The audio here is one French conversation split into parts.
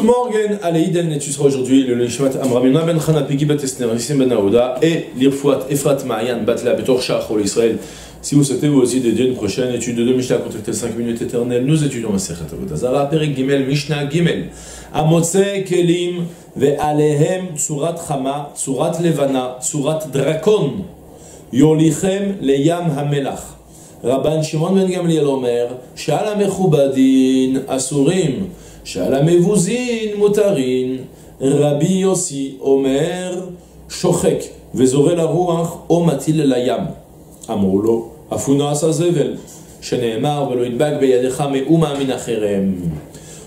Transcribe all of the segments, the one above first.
Good morning, Aleïden, et tu seras aujourd'hui le Lishmat Amramina ben Chana Piki bat Esner, Nissim ben Aouda, et l'Irfouat Efrat Mayan Batla Betor Shach Ol Israël. Si vous souhaitez vous aussi dédier une prochaine étude de Mishnah, contactez 5 minutes éternelles, nous étudions Masechet Avodazara, Perek Gimel, Mishnah Gimel. Amotse Kelim, Ve'alehem Tsurat Chama, Tsurat Levana, Tsurat Drakon, Yolichem Leyam Hamelach. רבן שמעון בן גמליאל אומר שעל המכובדין אסורים, שעל המבוזין מותרין. רבי יוסי אומר שוחק וזורע לרוח או מטיל לים. אמרו לו אפונה עשה זבל, שנאמר ולא ידבק בידיך מאומה מן החרם.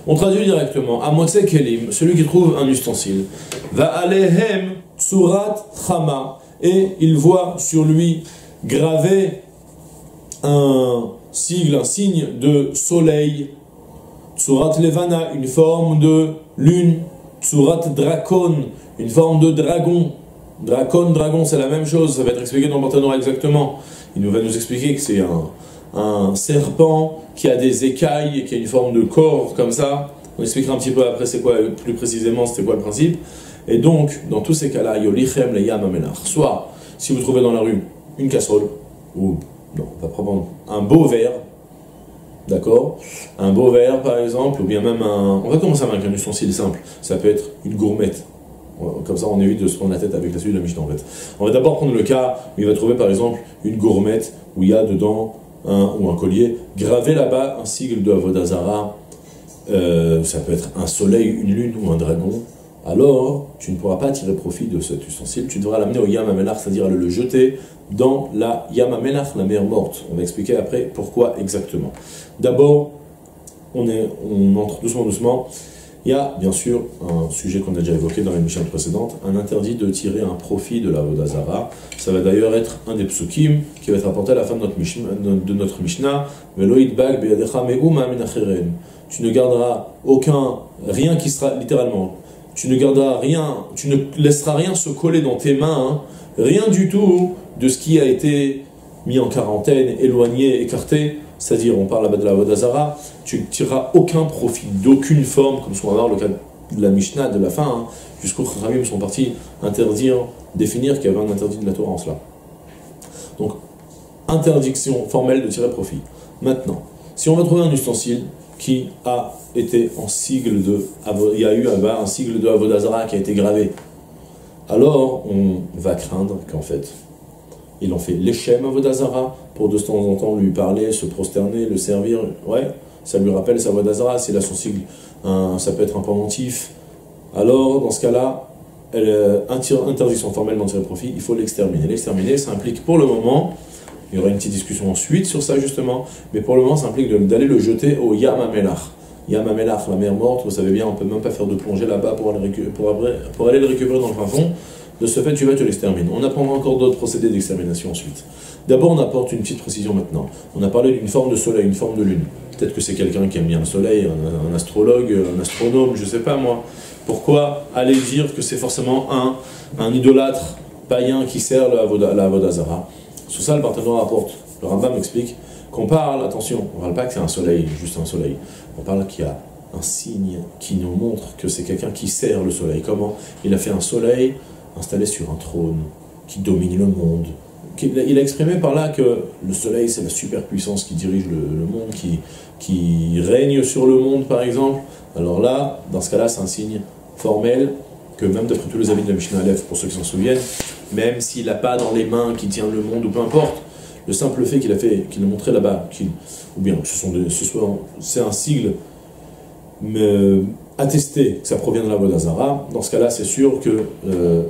On traduit directement, Amotse Kelim, celui qui trouve un ustensile, va alehem tsurat chama, et il voit sur lui gravé un sigle, un signe de soleil, Tsurat Levana, une forme de lune, Tsurat Dracon, une forme de dragon. Dracon, dragon, c'est la même chose, ça va être expliqué dans Bartanora exactement. Il va nous expliquer que c'est un, serpent qui a des écailles et qui a une forme de corps comme ça. On expliquera un petit peu après c'est quoi, plus précisément, c'était quoi le principe. Et donc, dans tous ces cas-là, Yolichem le Yam Soit, si vous trouvez dans la rue une casserole, ou non, on va prendre un beau verre, d'accord? Un beau verre, par exemple, ou bien même un... On va commencer avec un ustensile simple. Ça peut être une gourmette. Comme ça, on évite de se prendre la tête avec la suite de la Mishnah, en fait. On va d'abord prendre le cas où il va trouver, par exemple, une gourmette où il y a dedans un, ou un collier, gravé là-bas un sigle de Avodazara. Euh, ça peut être un soleil, une lune ou un dragon alors tu ne pourras pas tirer profit de cet ustensile, tu devras l'amener au Yamamelach, c'est-à-dire le jeter dans la Yamamelach, la mer morte. On va expliquer après pourquoi exactement. D'abord, on, entre doucement, doucement. Il y a bien sûr un sujet qu'on a déjà évoqué dans les missions précédentes, un interdit de tirer un profit de la Vodazara. Ça va d'ailleurs être un des psukim qui va être apporté à la fin de notre Mishnah. De notre Mishnah tu ne garderas aucun, rien qui sera littéralement tu ne garderas rien, tu ne laisseras rien se coller dans tes mains, hein. rien du tout de ce qui a été mis en quarantaine, éloigné, écarté, c'est-à-dire on parle là-bas de la Vodazara, tu ne tireras aucun profit d'aucune forme, comme ce qu'on va le cas de la Mishnah de la fin, hein, jusqu'au Khamim sont partis interdire, définir qu'il y avait un interdit de la Torah en cela. Donc, interdiction formelle de tirer profit. Maintenant, si on va trouver un ustensile qui a été en sigle de. Il y a eu un sigle de Avodazara qui a été gravé. Alors, on va craindre qu'en fait, il en fait l'échem Avodazara pour de temps en temps lui parler, se prosterner, le servir. Ouais, ça lui rappelle sa Avodazara, s'il a son sigle, ça peut être un pendentif. Alors, dans ce cas-là, euh, interdiction formelle d'en tirer profit, il faut l'exterminer. L'exterminer, ça implique pour le moment il y aura une petite discussion ensuite sur ça justement, mais pour le moment ça implique d'aller le jeter au Yamamelach. Yamamelach, la mer morte, vous savez bien, on ne peut même pas faire de plongée là-bas pour, aller pour, aller le récupérer dans le fin fond. De ce fait, tu vas, te l'exterminer. On apprendra encore d'autres procédés d'extermination ensuite. D'abord, on apporte une petite précision maintenant. On a parlé d'une forme de soleil, une forme de lune. Peut-être que c'est quelqu'un qui aime bien le soleil, un, astrologue, un astronome, je ne sais pas moi. Pourquoi aller dire que c'est forcément un, un idolâtre païen qui sert la Vodazara sur ça, le partenaire rapporte. Le Rambam explique qu'on parle, attention, on ne parle pas que c'est un soleil, juste un soleil. On parle qu'il y a un signe qui nous montre que c'est quelqu'un qui sert le soleil. Comment Il a fait un soleil installé sur un trône qui domine le monde. Il a exprimé par là que le soleil, c'est la superpuissance qui dirige le, monde, qui, qui règne sur le monde, par exemple. Alors là, dans ce cas-là, c'est un signe formel que même d'après tous les avis de la Mishnah Aleph, pour ceux qui s'en souviennent, même s'il n'a pas dans les mains, qui tient le monde ou peu importe, le simple fait qu'il a fait, qu'il a montré là-bas, ou bien ce, sont ce soit, c'est un sigle mais, attesté que ça provient de la Vodazara, dans ce cas-là, c'est sûr que euh,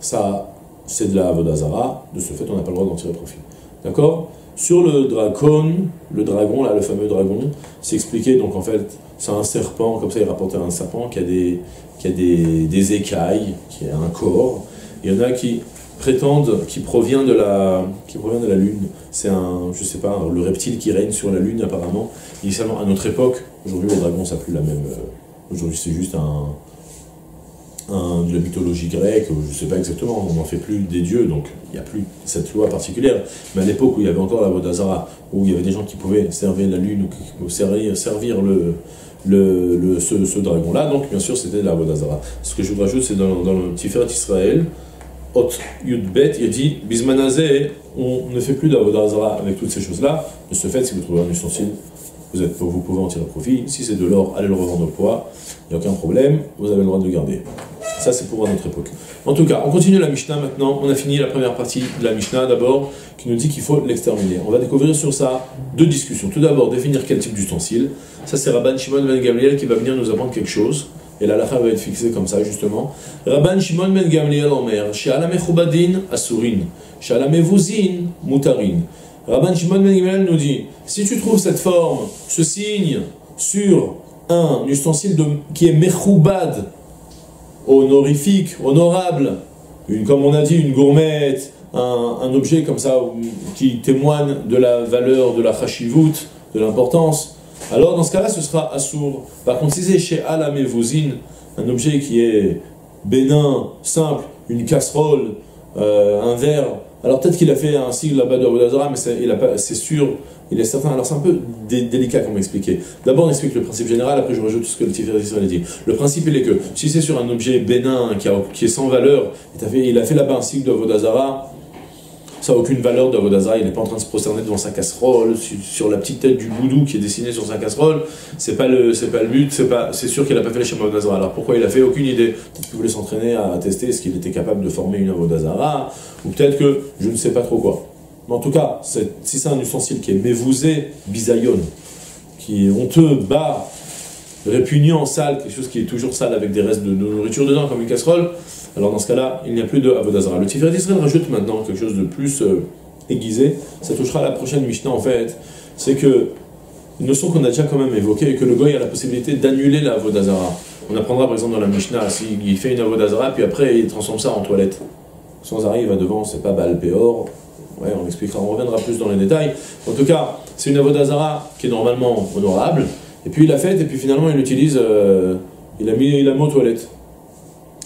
ça, c'est de la Vodazara, de ce fait, on n'a pas le droit d'en tirer profit. D'accord? Sur le dragon, le dragon, là, le fameux dragon, c'est expliqué, donc en fait, c'est un serpent, comme ça il rapportait un serpent qui a des, qui a des, des écailles, qui a un corps, il y en a qui prétendent qu'il provient de la, qui provient de la Lune. C'est un, je sais pas, le reptile qui règne sur la Lune apparemment. Initialement, à notre époque, aujourd'hui le dragon ça plus la même. Euh, aujourd'hui c'est juste un, de la mythologie grecque, je sais pas exactement, on n'en fait plus des dieux, donc il n'y a plus cette loi particulière. Mais à l'époque où il y avait encore la Vodazara, où il y avait des gens qui pouvaient servir la Lune ou, servir, servir le, le, ce, dragon-là. Donc, bien sûr, c'était la Vodazara. Ce que je vous rajoute, c'est dans, le Tiferet Israël, Hot Yudbet, il dit Bismanazé, on ne fait plus d'Avodazara avec toutes ces choses-là. De ce fait, si vous trouvez un ustensile, vous, êtes, vous pouvez en tirer profit. Si c'est de l'or, allez le revendre au poids, il n'y a aucun problème, vous avez le droit de le garder. Ça, c'est pour notre époque. En tout cas, on continue la Mishnah maintenant. On a fini la première partie de la Mishnah d'abord, qui nous dit qu'il faut l'exterminer. On va découvrir sur ça deux discussions. Tout d'abord, définir quel type d'ustensile. Ça, c'est Rabban Shimon Ben Gamliel qui va venir nous apprendre quelque chose. Et la lacha va être fixée comme ça, justement. Rabban Shimon Ben Gamliel Omer, She'ala Mechubadin Asurin, She'ala Mevuzin Mutarin. Rabban Shimon Ben Gamliel nous dit si tu trouves cette forme, ce signe, sur un ustensile de, qui est Mechubad, honorifique, honorable, comme on a dit, une gourmette, un, objet comme ça qui témoigne de la valeur de la chashivut, de l'importance, alors dans ce cas-là, ce sera assourd. Par contre, si c'est chez Alamevozine, un objet qui est bénin, simple, une casserole, euh, un verre, alors peut-être qu'il a fait un sigle là-bas de Avodazara, mais c'est sûr, il est certain. Alors c'est un peu délicat comme expliquer. D'abord on explique le principe général, après je rajoute tout ce que le Tiferet a dit. Le principe il est que si c'est sur un objet bénin qui, est sans valeur, il a fait là-bas un sigle de Avodazara, ça n'a aucune valeur de Vodazara, il n'est pas en train de se prosterner devant sa casserole, sur, la petite tête du boudou qui est dessinée sur sa casserole, c'est pas le, c'est pas le but, c'est, pas, sûr qu'il n'a pas fait les schémas Vodazara. Alors pourquoi il a fait Aucune idée? Peut-être qu'il voulait s'entraîner à tester ce qu'il était capable de former une Vodazara, ou peut-être que je ne sais pas trop quoi. Mais en tout cas, si c'est un ustensile qui est mévousé, bisaïon, qui est honteux, bas, répugnant, sale, quelque chose qui est toujours sale avec des restes de nourriture dedans, comme une casserole, alors dans ce cas-là, il n'y a plus de Avodazara. Le Tiferet d'Israël rajoute maintenant quelque chose de plus euh, aiguisé. Ça touchera la prochaine Mishnah en fait. C'est que une notion qu'on a déjà quand même évoquée, que le goy a la possibilité d'annuler la Avodazara. On apprendra par exemple dans la Mishnah, s'il fait une Avodazara, puis après il transforme ça en toilette. Sans arrêt, il va devant, c'est pas Baal. Ouais, on expliquera, on reviendra plus dans les détails. En tout cas, c'est une Avodazara qui est normalement honorable. Et puis il l'a faite, et puis finalement il l'utilise, euh, il, a mis, il a mis aux toilettes.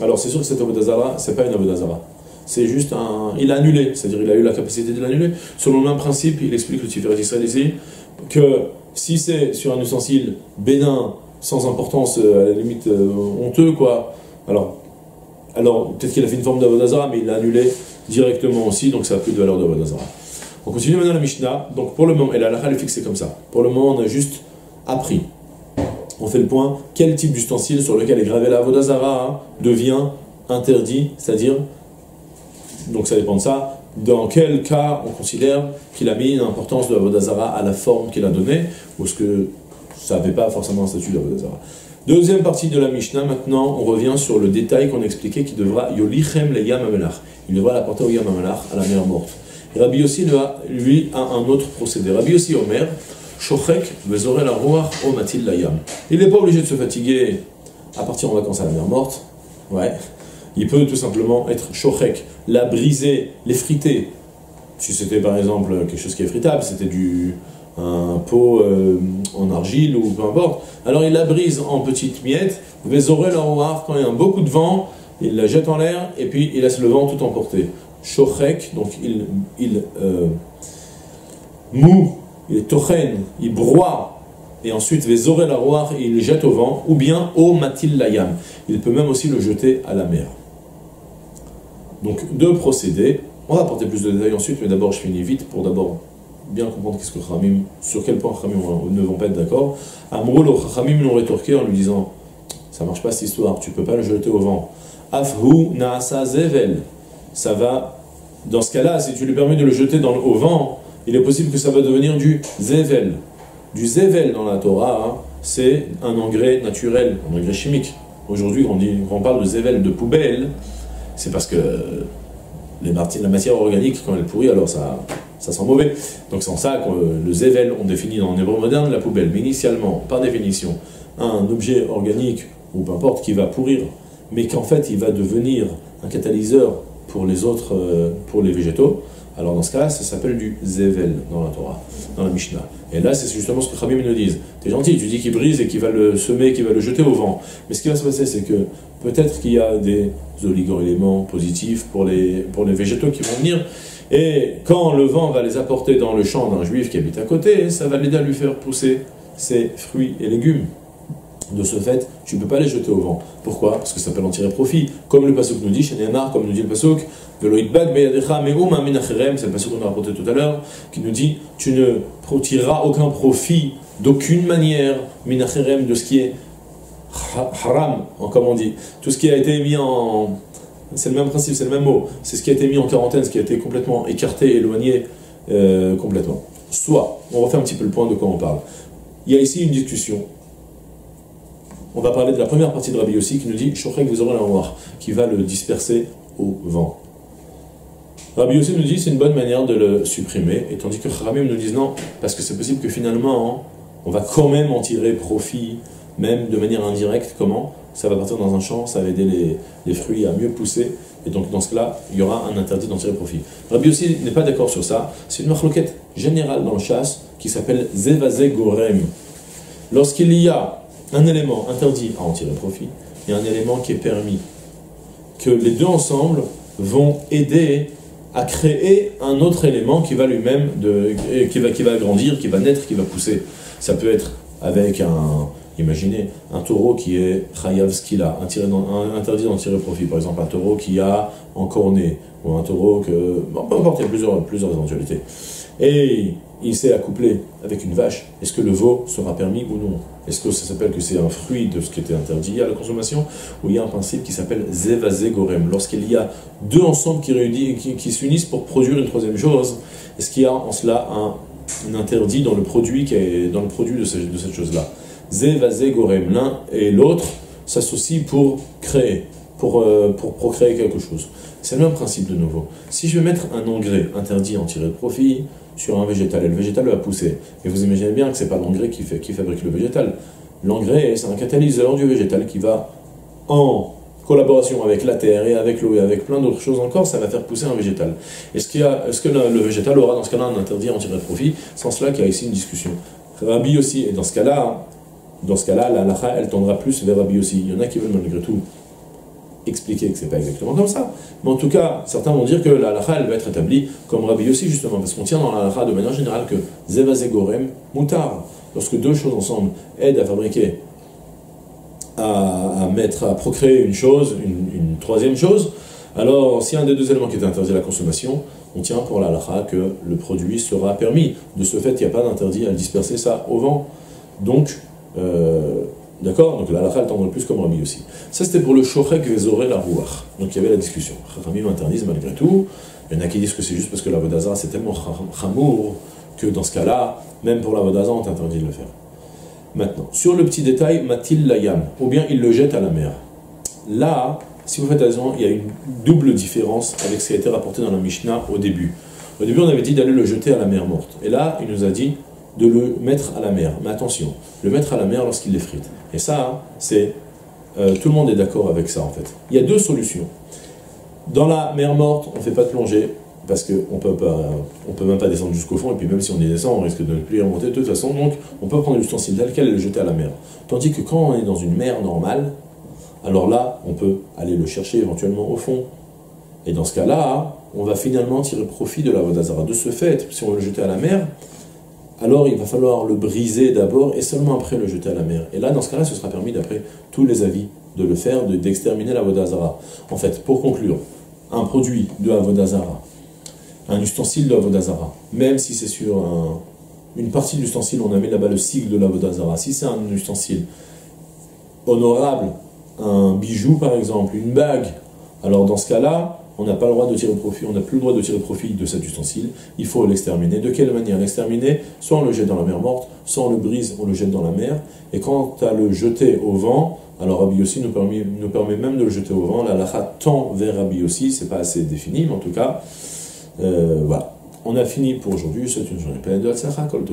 Alors c'est sûr que cet Avodazara, c'est pas une Avodazara. C'est juste un. Il a annulé, c'est-à-dire il a eu la capacité de l'annuler. Selon le même principe, il explique le Tiferet d'Israël ici, que si c'est sur un ustensile bénin, sans importance, euh, à la limite euh, honteux, quoi, alors, alors peut-être qu'il a fait une forme d'Avodazara, mais il l'a annulé directement aussi, donc ça n'a plus de valeur d'Avodazara. On continue maintenant la Mishnah. Donc pour le moment, et la halakha est fixée comme ça. Pour le moment, on a juste appris on fait le point, quel type d'ustensile sur lequel est gravé la Vodazara hein, devient interdit, c'est-à-dire, donc ça dépend de ça, dans quel cas on considère qu'il a mis une importance de la Vodazara à la forme qu'il a donnée, ou est-ce que ça n'avait pas forcément un statut de la Vodazara. Deuxième partie de la Mishnah, maintenant, on revient sur le détail qu'on expliquait qui devra Yolichem le Yam Il devra l'apporter au Yam à la mer morte. Rabbi Yossi, lui, a un autre procédé. Rabbi Yossi Omer, Layam. Il n'est pas obligé de se fatiguer à partir en vacances à la mer morte. Ouais. Il peut tout simplement être Shochek, la briser, l'effriter. Si c'était par exemple quelque chose qui est fritable, c'était du un pot euh, en argile ou peu importe. Alors il la brise en petites miettes, Vezorel la quand il y a beaucoup de vent, il la jette en l'air et puis il laisse le vent tout emporter. Shochek, donc il, il euh, mou il tochen, il broie, et ensuite Vezore la roar, et il le jette au vent, ou bien au matil layam. Il peut même aussi le jeter à la mer. Donc deux procédés. On va apporter plus de détails ensuite, mais d'abord je finis vite pour d'abord bien comprendre qu'est-ce que Khamim, sur quel point Khamim ne vont pas être d'accord. Amroul au Khamim l'ont rétorqué en lui disant Ça marche pas cette histoire, tu peux pas le jeter au vent. Afhu naasa zevel. Ça va, dans ce cas-là, si tu lui permets de le jeter au vent, il est possible que ça va devenir du zével. Du zével dans la Torah, hein, c'est un engrais naturel, un engrais chimique. Aujourd'hui, quand, on parle de zével, de poubelle, c'est parce que les la matière organique, quand elle pourrit, alors ça, sent mauvais. Donc c'est en ça que le zével, on définit en hébreu moderne la poubelle. Mais initialement, par définition, un objet organique, ou peu importe, qui va pourrir, mais qu'en fait il va devenir un catalyseur pour les autres, euh, pour les végétaux, alors dans ce cas-là, ça s'appelle du Zevel dans la Torah, dans la Mishnah. Et là, c'est justement ce que Khamim nous disent. T'es gentil, tu dis qu'il brise et qu'il va le semer, qu'il va le jeter au vent. Mais ce qui va se passer, c'est que peut-être qu'il y a des oligo-éléments positifs pour les, pour les végétaux qui vont venir. Et quand le vent va les apporter dans le champ d'un juif qui habite à côté, ça va l'aider à lui faire pousser ses fruits et légumes. De ce fait, tu ne peux pas les jeter au vent. Pourquoi? Parce que ça peut en tirer profit. Comme le Pasuk nous dit, chez comme nous dit le Pasuk, c'est le Pasuk qu'on a rapporté tout à l'heure, qui nous dit Tu ne tireras aucun profit d'aucune manière, minacherem, de ce qui est haram, comme on dit. Tout ce qui a été mis en. C'est le même principe, c'est le même mot. C'est ce qui a été mis en quarantaine, ce qui a été complètement écarté, éloigné euh, complètement. Soit, on refait un petit peu le point de quoi on parle. Il y a ici une discussion on va parler de la première partie de Rabbi Yossi qui nous dit que vous aurez la noir, qui va le disperser au vent. Rabbi Yossi nous dit c'est une bonne manière de le supprimer, et tandis que Kharamim nous disent non, parce que c'est possible que finalement on va quand même en tirer profit, même de manière indirecte. Comment? Ça va partir dans un champ, ça va aider les, fruits à mieux pousser, et donc dans ce cas-là, il y aura un interdit d'en tirer profit. Rabbi Yossi n'est pas d'accord sur ça, c'est une marloquette générale dans le chasse qui s'appelle Zevazé Gorem. Lorsqu'il y a un élément interdit à en tirer profit et un élément qui est permis. Que les deux ensemble vont aider à créer un autre élément qui va lui-même, qui va, qui va grandir, qui va naître, qui va pousser. Ça peut être avec un, imaginez, un taureau qui est chayav skila, un, interdit d'en tirer profit. Par exemple, un taureau qui a encorné, ou un taureau que, bon, peu importe, il y a plusieurs, plusieurs éventualités. Et il s'est accouplé avec une vache, est-ce que le veau sera permis ou non? Est-ce que ça s'appelle que c'est un fruit de ce qui était interdit à la consommation? Ou il y a un principe qui s'appelle zevazé gorem Lorsqu'il y a deux ensembles qui, s'unissent pour produire une troisième chose, est-ce qu'il y a en cela un, interdit dans le produit, qui est, dans le produit de, cette chose-là? Zevazé gorem, l'un et l'autre s'associent pour créer, pour, euh, pour procréer quelque chose. C'est le même principe de nouveau. Si je vais mettre un engrais interdit en tirer profit, sur un végétal et le végétal va pousser. Et vous imaginez bien que ce n'est pas l'engrais qui, fait, qui fabrique le végétal. L'engrais, c'est un catalyseur du végétal qui va, en collaboration avec la terre et avec l'eau et avec plein d'autres choses encore, ça va faire pousser un végétal. Est-ce, qu'il est-ce que le, végétal aura dans ce cas-là un interdit en tirer profit Sans cela qu'il y a ici une discussion. Rabbi aussi, et dans ce cas-là, dans ce cas-là, la elle tendra plus vers Rabbi aussi. Il y en a qui veulent malgré tout expliquer que c'est pas exactement comme ça. Mais en tout cas, certains vont dire que la halakha, elle va être établie comme Rabbi aussi justement, parce qu'on tient dans la halakha de manière générale que zevazegorem mutar, lorsque deux choses ensemble aident à fabriquer, à, mettre, à procréer une chose, une, troisième chose, alors si un des deux éléments qui est interdit à la consommation, on tient pour la halakha que le produit sera permis. De ce fait, il n'y a pas d'interdit à disperser ça au vent. Donc, euh, D'accord Donc la halakha, elle le plus comme Rabbi aussi. Ça, c'était pour le shorek vezoré la rouach. Donc il y avait la discussion. Rabbi m'interdise malgré tout. Il y en a qui disent que c'est juste parce que la vodazara, c'est tellement chamour que dans ce cas-là, même pour la vodazara, on t'interdit de le faire. Maintenant, sur le petit détail, matil layam, ou bien il le jette à la mer. Là, si vous faites attention, il y a une double différence avec ce qui a été rapporté dans la Mishnah au début. Au début, on avait dit d'aller le jeter à la mer morte. Et là, il nous a dit de le mettre à la mer. Mais attention, le mettre à la mer lorsqu'il est frite. Et ça, c'est euh, tout le monde est d'accord avec ça en fait. Il y a deux solutions. Dans la mer morte, on ne fait pas de plongée parce qu'on peut pas, on peut même pas descendre jusqu'au fond et puis même si on y descend, on risque de ne plus y remonter de toute façon. Donc, on peut prendre l'ustensile d'alcool et le jeter à la mer. Tandis que quand on est dans une mer normale, alors là, on peut aller le chercher éventuellement au fond. Et dans ce cas-là, on va finalement tirer profit de la Vodazara. De ce fait, si on le jeter à la mer, alors il va falloir le briser d'abord et seulement après le jeter à la mer. Et là, dans ce cas-là, ce sera permis, d'après tous les avis, de le faire, d'exterminer Vodazara. En fait, pour conclure, un produit de Avodazara, un ustensile de Avodazara, même si c'est sur une partie de l'ustensile, on a mis là-bas le sigle de la Vodazara, si c'est un ustensile honorable, un bijou par exemple, une bague, alors dans ce cas-là, on n'a pas le droit de tirer profit, on n'a plus le droit de tirer profit de cet ustensile, il faut l'exterminer. De quelle manière l'exterminer? Soit on le jette dans la mer morte, soit on le brise, on le jette dans la mer. Et quant à le jeter au vent, alors Rabbi aussi nous permet, même de le jeter au vent. La lacha tend vers Rabbi aussi, c'est pas assez défini, mais en tout cas, euh, voilà. On a fini pour aujourd'hui. C'est une journée pleine de Hatzlacha, Kol